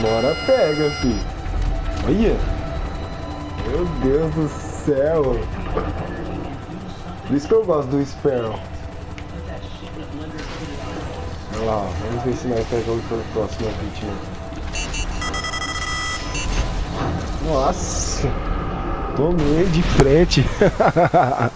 Agora pega, filho. Olha. Meu Deus do céu. Por isso que eu gosto do Sparrow. Olha lá, vamos ver se nós pegamos pelo próximo vítima. Né? Nossa! Tomei de frente.